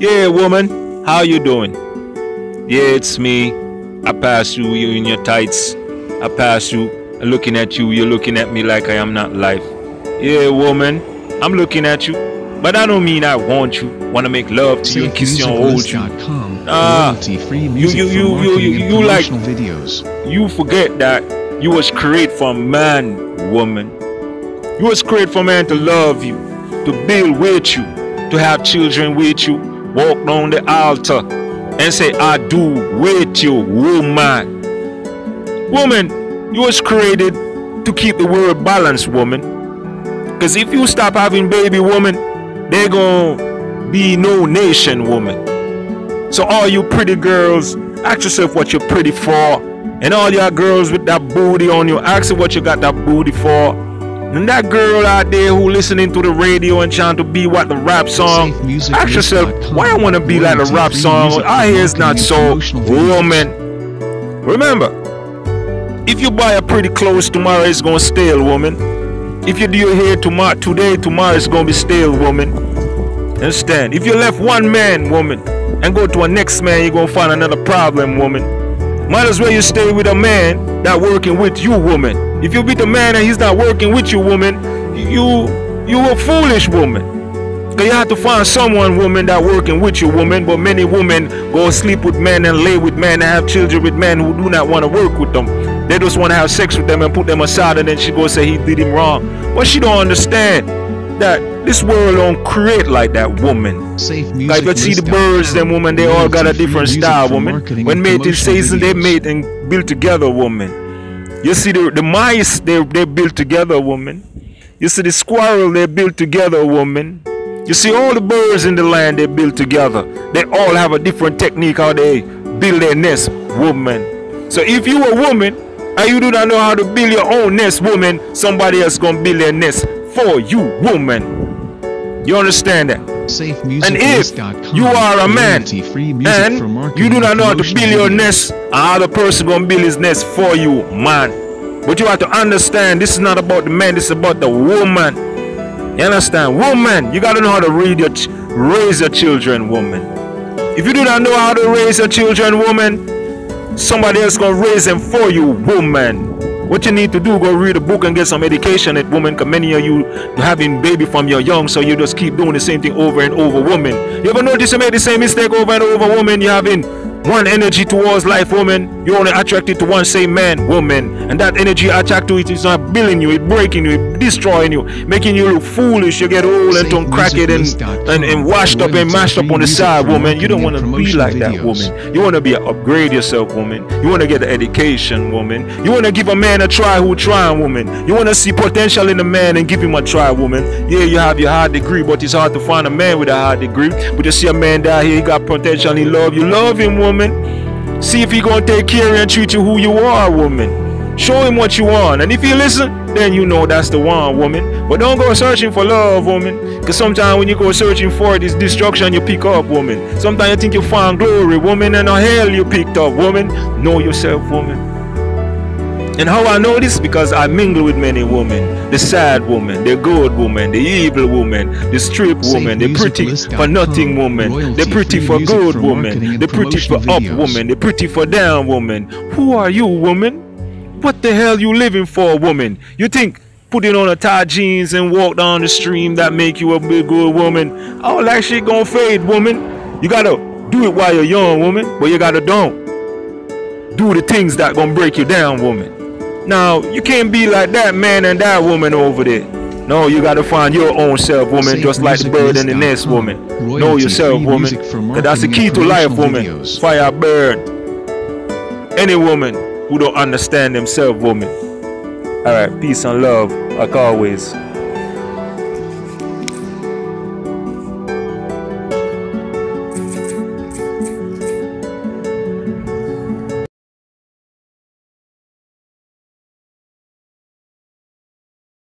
Yeah, woman, how you doing? Yeah, it's me. I pass you, you in your tights. I pass you, looking at you, you're looking at me like I am not life. Yeah, woman, I'm looking at you, but I don't mean I want you. Wanna make love to you kiss you and hold you. Ah, you- you- you- you- you- you like- videos. You forget that you was created from man, woman. You was created for man to love you, to build with you, to have children with you, walk down the altar and say, I do with you, woman. Woman, you was created to keep the world balanced, woman. Because if you stop having baby, woman, there gonna be no nation, woman. So all you pretty girls, ask yourself what you're pretty for. And all your girls with that booty on you, ask what you got that booty for. And that girl out there who listening to the radio and trying to be what the rap song, ask yourself, why I want to be like the rap song? I hear it's not so. Woman, remember, if you buy a pretty clothes tomorrow, it's gonna stale, woman. If you do your hair tomorrow, today, tomorrow, it's gonna be stale, woman. Understand? If you left one man, woman, and go to a next man, you're gonna find another problem, woman. Might as well you stay with a man that working with you, woman. If you with a man and he's not working with you, woman, you you a foolish woman. Cause you have to find someone, woman, that working with you, woman. But many women go sleep with men and lay with men and have children with men who do not want to work with them. They just want to have sex with them and put them aside, and then she go say he did him wrong. But she don't understand that this world don't create like that, woman. Like let's see the birds, them woman, they all got a different style, woman. When mating season, they mate and build together, woman. You see the, the mice, they they build together, woman. You see the squirrel, they build together, woman. You see all the birds in the land, they build together. They all have a different technique how they build their nest, woman. So if you a woman and you do not know how to build your own nest, woman, somebody else gonna build their nest for you, woman. You understand that? And if you are a man and you do not know how to build your nest, another person gonna build his nest for you, man. But you have to understand this is not about the man, this is about the woman. You understand? Woman, you gotta know how to read your ch- raise your children, woman. If you do not know how to raise your children, woman, somebody else gonna raise them for you, woman. What you need to do, go read a book and get some education, it woman. Cause many of you having baby from your young, so you just keep doing the same thing over and over, woman. You ever notice you made the same mistake over and over, woman? You're having one energy towards life, woman. You're only attracted to one same man, woman. And that energy attract to it is not building you, it breaking you, it destroying you, making you look foolish. You get old and don't crack it and, and, and washed up and mashed up on the side, woman. You don't want to be like that, woman. You want to be upgrade yourself, woman. You want to get an education, woman. You want to give a man a try who trying, woman. You want to see potential in a man and give him a try, woman. Yeah, you have your high degree, but it's hard to find a man with a high degree. But you see a man down here, he got potential, he love you, love him, woman. See if he gonna take care and treat you who you are, woman. Show him what you want, and if he listen, then you know that's the one, woman. But don't go searching for love, woman. Cause sometimes when you go searching for it, it's destruction you pick up, woman. Sometimes you think you find glory, woman, and a hell you picked up, woman. Know yourself, woman. And how I know this? Because I mingle with many women. The sad woman, the good woman, the evil woman, the strip woman, the pretty for nothing woman, the pretty for good woman, the pretty for up woman, the pretty for down woman. Who are you, woman? What the hell you living for, woman? You think putting on a tight jeans and walk down the stream that make you a big good woman? All that shit gonna fade, woman. You gotta do it while you're young, woman, but you gotta don't do the things that gonna break you down, woman. Now, you can't be like that man and that woman over there. No, you gotta find your own self, woman, just like the bird in the nest, woman. Know yourself, woman. that's the key to life, woman. Fire burn. Any woman who don't understand themselves, woman. Alright, peace and love, like always.